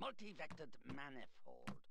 multi-vectored manifold.